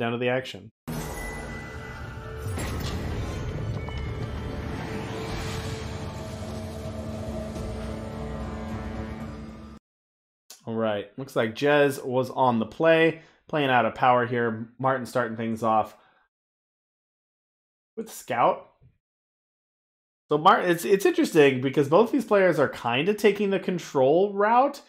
down to the action. All right. Looks like Jez was on the play, playing out of power here. Marten starting things off with Scout. So Marten, it's it's interesting because both these players are kind of taking the control route.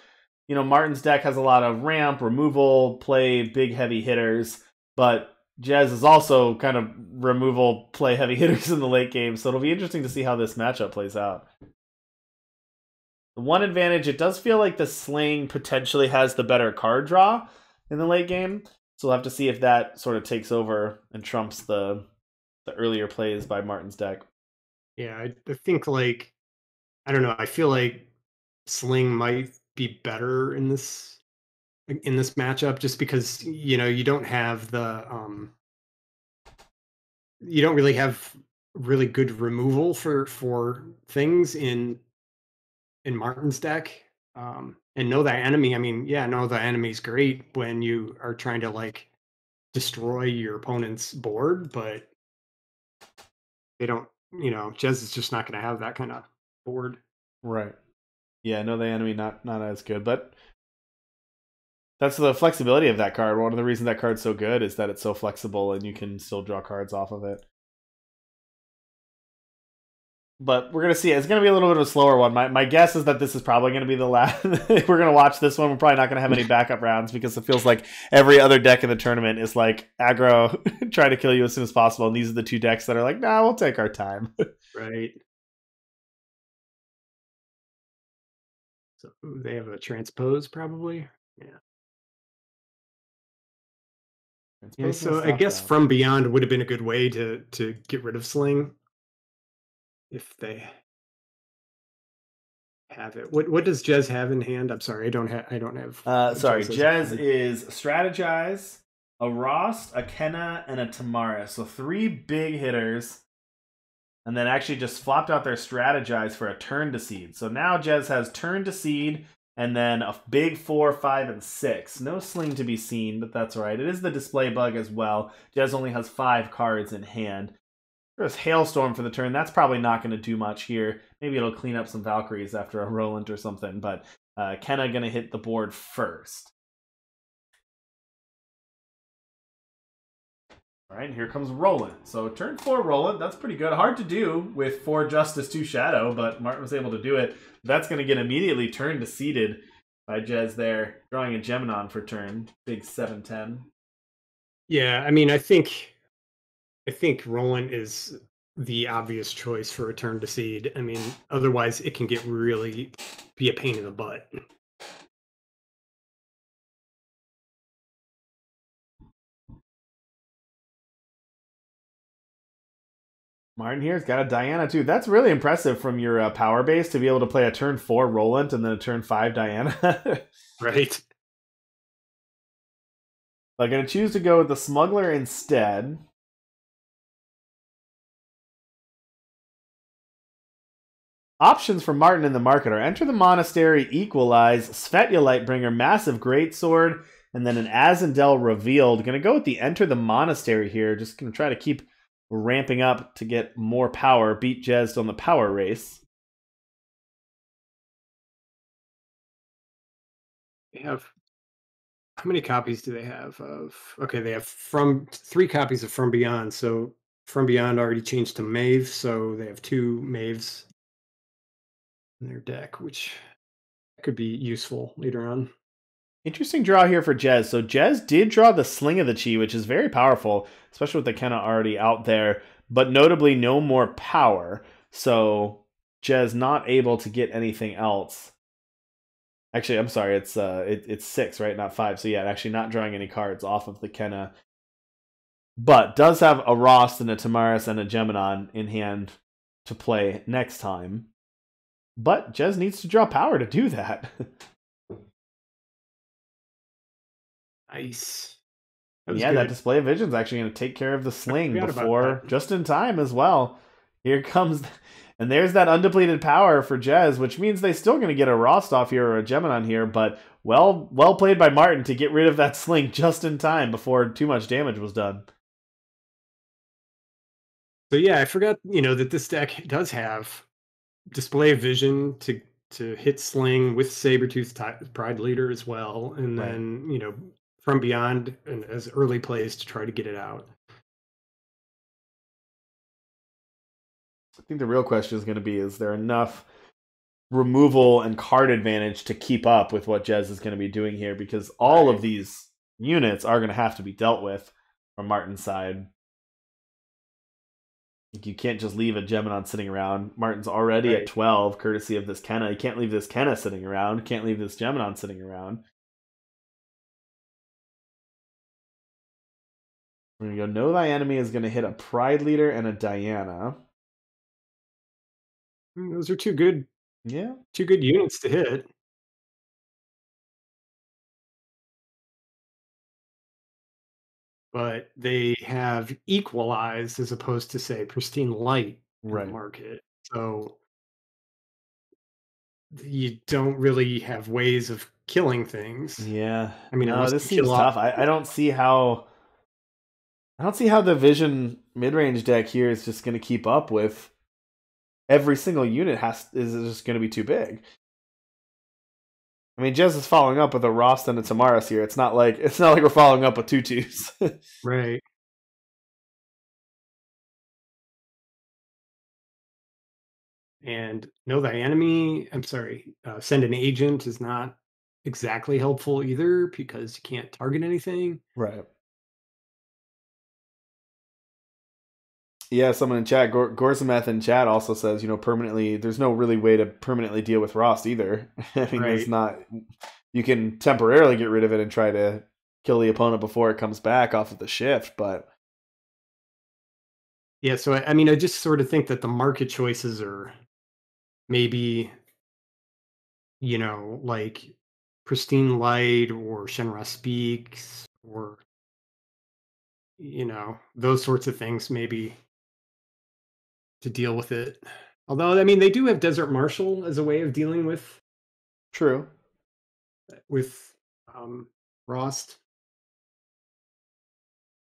You know, Marten's deck has a lot of ramp, removal, play big heavy hitters, but Jez is also kind of removal, play heavy hitters in the late game. So it'll be interesting to see how this matchup plays out. The one advantage, it does feel like the sling potentially has the better card draw in the late game. So we'll have to see if that sort of takes over and trumps the the earlier plays by Marten's deck. Yeah, I, think like I don't know. I feel like Sling might be better in this in this matchup just because you know you don't have the um you don't really have really good removal for for things in in Marten's deck. Um and know that enemy. I mean, yeah, know the enemy's great when you are trying to like destroy your opponent's board, but they don't you know, Jez is just not going to have that kind of board. Right. Yeah, no, the enemy not not as good, but that's the flexibility of that card. One of the reasons that card's so good is that it's so flexible and you can still draw cards off of it but we're gonna see. It's gonna be a little bit of a slower one. My my guess is that this is probably gonna be the last. we're gonna watch this one. We're probably not gonna have any backup rounds because it feels like every other deck in the tournament is like aggro, try to kill you as soon as possible. And these are the two decks that are like, nah, we'll take our time. right. So they have a transpose probably. Yeah. Yeah, so I guess from beyond would have been a good way to to get rid of Sling if they have it. What what does Jez have in hand? I'm sorry, I don't have I don't have. Uh, sorry, Jez, is strategize, a Rost, a Kenna, and a Tamara. So three big hitters, and then actually just flopped out their strategize for a turn to seed. So now Jez has turn to seed. And then a big four, five, and six. No sling to be seen, but that's all right. It is the display bug as well. Jez only has five cards in hand. There's Hailstorm for the turn. That's probably not going to do much here. Maybe it'll clean up some Valkyries after a Roland or something, but uh, Kenna going to hit the board first. All right, here comes Roland. So turn four Roland, that's pretty good. Hard to do with four Justice, two Shadow, but Marten was able to do it. That's going to get immediately turned to seated by Jez there, drawing a Geminon for turn. Big 7-10. Yeah, I mean, I think I think Roland is the obvious choice for return to seed. I mean, otherwise it can get really be a pain in the butt. Marten here's got a Diana too. That's really impressive from your uh, power base to be able to play a turn four Roland and then a turn five Diana. right. I'm going to choose to go with the Smuggler instead. Options for Marten in the market are Enter the Monastery, Equalize, Svetya Lightbringer, Massive Greatsword, and then an Azendel Revealed. Gonna go with the Enter the Monastery here. Just gonna try to keep ramping up to get more power. Beat Jez on the power race. They have how many copies do they have of okay they have from three copies of from beyond so from beyond already changed to mave so they have two maves in their deck, which could be useful later on. Interesting draw here for Jez. So Jez did draw the Sling of the Chi, which is very powerful, especially with the Kenna already out there, but notably no more power. So Jez not able to get anything else. Actually, I'm sorry, it's uh it, it's six, right? Not five. So yeah, actually not drawing any cards off of the Kenna. But does have a Rost and a Tamaris and a Geminon in hand to play next time. But Jez needs to draw power to do that. nice. That yeah, good. that display of vision is actually going to take care of the sling before, just in time as well. Here comes, and there's that undepleted power for Jez, which means they still going to get a Rost off here or a Geminon here, but well, well played by Marten to get rid of that sling just in time before too much damage was done. So yeah, I forgot, you know, that this deck does have display of vision to to hit sling with Sabertooth Pride Leader as well, and Right. then you know from beyond and as early plays to try to get it out. I think the real question is going to be: Is there enough removal and card advantage to keep up with what Jez is going to be doing here? Because all of these units are going to have to be dealt with from Marten's side. You can't just leave a Geminon sitting around. Marten's already Right. at 12, courtesy of this Kenna. You can't leave this Kenna sitting around. Can't leave this Geminon sitting around. We're to go, know thy enemy is going to hit a Pride Leader and a Diana. Mm, Those are two good Yeah. two good units to hit. But they have equalized as opposed to say pristine light Right. market. So you don't really have ways of killing things. Yeah. I mean, no, this seems tough. I, I don't see how. I don't see how the Vision mid range deck here is just going to keep up with. Every single unit has is just going to be too big. I mean, Jez is following up with a Rost and a Tamaris here. It's not like it's not like we're following up with tutus. Right. And know thy enemy. I'm sorry. Uh, send an agent is not exactly helpful either because you can't target anything. right. Yeah, someone in chat, Gor- Gorzameth in chat also says, you know, permanently, there's no really way to permanently deal with Rost either. I mean, Right. not, you can temporarily get rid of it and try to kill the opponent before it comes back off of the shift, but Yeah. So I, I mean, I just sort of think that the market choices are maybe, you know, like pristine light or Shenra speaks or you know those sorts of things maybe to deal with it. Although I mean, they do have Desert Marshal as a way of dealing with true. with um, Rost.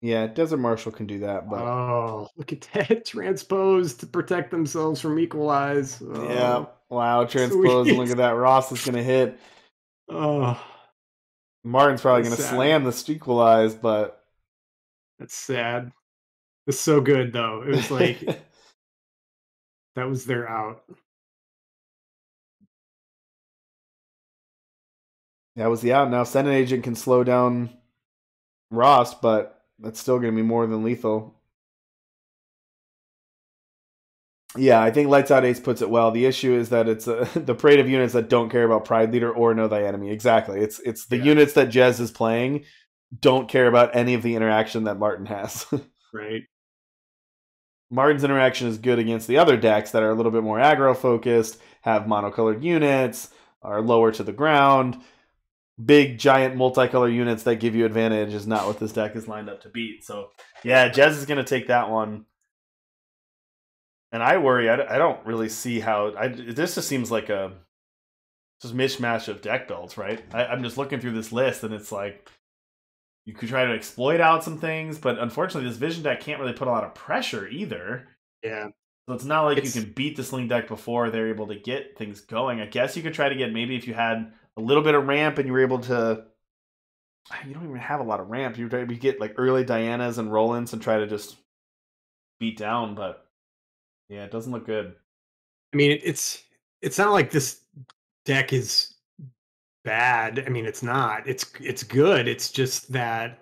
Yeah, Desert Marshal can do that, but Oh, look at that transpose to protect themselves from equalize. Oh, yeah, wow, transpose, and look at that. Rost is going to hit. Oh, Marten's probably gonna sad. slam the equalize, but that's sad. It's so good though. It was like that was their out. that was the out. Now, Send an Agent can slow down Rost, but that's still going to be more than lethal. Yeah, I think Lights Out Ace puts it well. The issue is that it's uh, the parade of units that don't care about Pride Leader or know thy enemy. Exactly. It's it's the Yeah. units that Jez is playing don't care about any of the interaction that Marten has. Right. Marten's interaction is good against the other decks that are a little bit more aggro focused, have monocolored units, are lower to the ground. Big, giant, multicolor units that give you advantage is not what this deck is lined up to beat. So, yeah, Jez is going to take that one. And I worry, I, don't really see how. I, this just seems like a just mishmash of deck builds, right? I, I'm just looking through this list and it's like you could try to exploit out some things, but unfortunately, this vision deck can't really put a lot of pressure either. Yeah. So it's not like It's- you can beat the sling deck before they're able to get things going. I guess you could try to get maybe if you had a little bit of ramp and you were able to. You don't even have a lot of ramp. You try to get like early Dianas and Rolands and try to just beat down, but yeah, it doesn't look good. I mean, it's it's not like this deck is bad. I mean, it's not. It's it's good. It's just that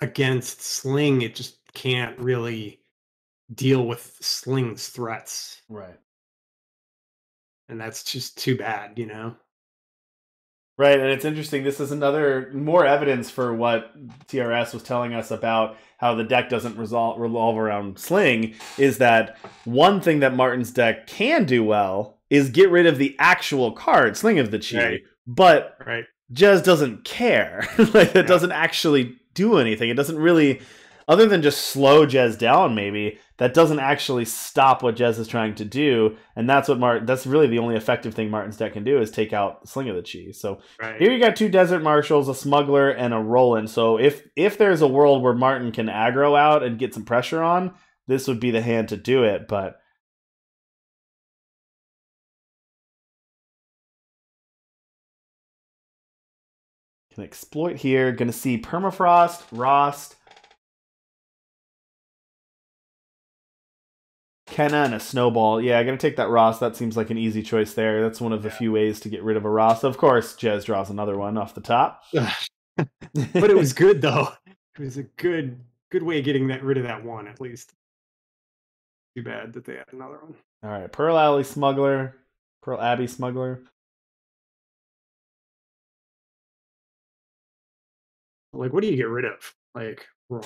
against Sling, it just can't really deal with Sling's threats, Right. and that's just too bad, you know. Right, and it's interesting. This is another more evidence for what TRS was telling us about how the deck doesn't resolve, revolve around Sling. Is that one thing that Marten's deck can do well is get rid of the actual card, Sling of the Chi, Right. But Right. Jez doesn't care. like it Yeah. doesn't actually do anything. It doesn't really other than just slow Jez down, maybe that doesn't actually stop what Jez is trying to do, and that's what Marten. That's really the only effective thing Marten's deck can do is take out Sling of the Chi. So Right. here you got two Desert Marshals, a Smuggler, and a Roland. So if if there's a world where Marten can aggro out and get some pressure on, this would be the hand to do it. But exploit here. Going to see Permafrost, Rost, Kenna, and a Snowball. Yeah, going to take that Rost. That seems like an easy choice there. That's one of the few ways to get rid of a Rost. Of course, Jez draws another one off the top. but it was good though. It was a good good way of getting that rid of that one at least. Too bad that they had another one. All right, Pearl Alley Smuggler, Pearl Abbey Smuggler. Like, what do you get rid of? Like, roll.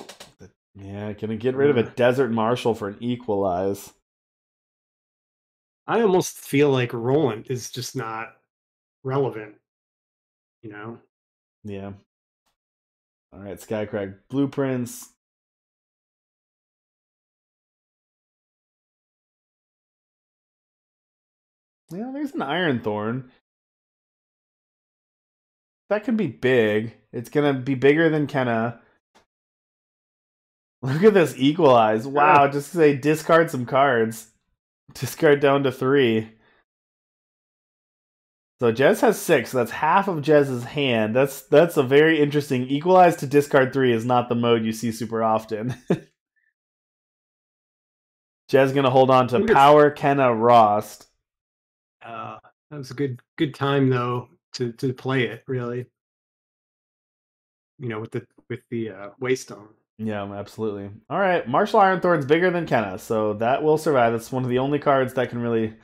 Yeah, gonna get rid of a. Desert Marshal for an Equalize. I almost feel like Roland is just not relevant. You know, Yeah. All right, Skycrag Blueprints. Yeah, there's an Iron Thorn. That could be big. It's gonna be bigger than Kenna. Look at this equalize. Wow, just say discard some cards. Discard down to three. So Jez has six. So that's half of Jez's hand. That's that's a very interesting. Equalize to discard three is not the mode you see super often. Jez gonna hold on to power Kenna Rost. uh, that was a good good time though to to play it. Really, you know, with the with the uh, Waystone. Yeah, absolutely. All right, Marshall Ironthorn's bigger than Kenna, so that will survive. It's one of the only cards that can really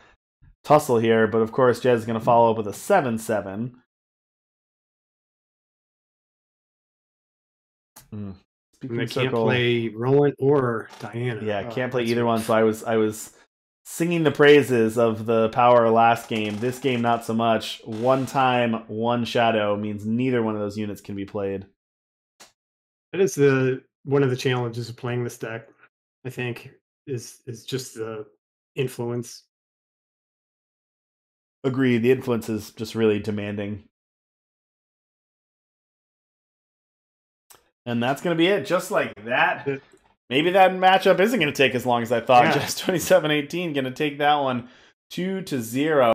tussle here. But of course, Jez's going to follow up with a seven-seven. Mm. And they can't circle, play Roland or Diana. yeah, Oh, can't play either one. So I was I was singing the praises of the power last game. This game, not so much. One time, one shadow means neither one of those units can be played. That is the one of the challenges of playing this deck. I think is is just the influence. Agree. The influence is just really demanding. And that's going to be it. Just like that. Maybe that matchup isn't going to take as long as I thought. Yeah. Jez 27 18 going to take that one 2 to 0.